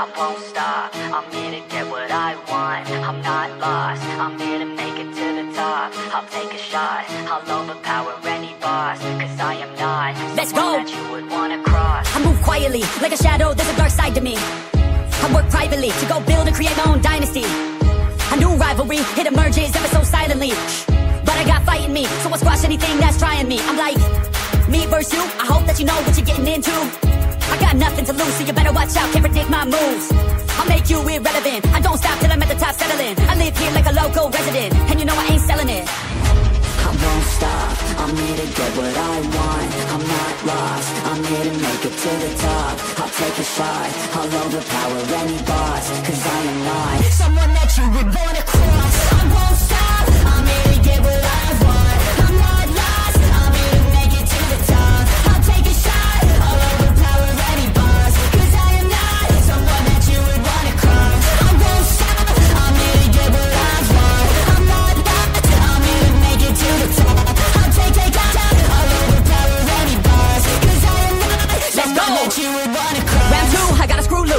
I won't stop. I'm here to get what I want. I'm not lost. I'm here to make it to the top. I'll take a shot. I'll overpower any boss. Cause I am not Let's go. that you would wanna cross. I move quietly, like a shadow, there's a dark side to me. I work privately to go build and create my own dynasty. A new rivalry, it emerges ever so silently. But I got fight in me, so I'll squash anything that's trying me. I'm like, me versus you, I hope that you know what you're getting into. Nothing to lose, so you better watch out, can't predict my moves. I'll make you irrelevant, I don't stop till I'm at the top settling. I live here like a local resident, and you know I ain't selling it. I won't stop, I'm here to get what I want I'm not lost, I'm here to make it to the top I'll take a shot, I'll overpower any boss Cause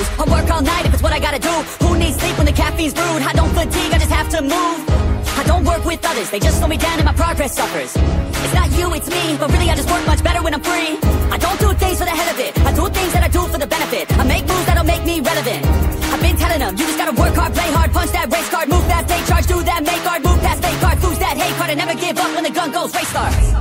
I gotta. I work all night if it's what I gotta do. Who needs sleep when the caffeine's brewed? I don't fatigue, I just have to move. I don't work with others, they just slow me down and my progress suffers. It's not you, it's me, but really I just work much better when I'm free. I don't do things for the hell of it, I do things that I do for the benefit. I make moves that'll make me relevant. I've been telling them, you just gotta work hard, play hard, punch that race card, move fast, take charge, do that, make hard, move past fake card, lose that hate card, and never give up when the gun goes, race starts.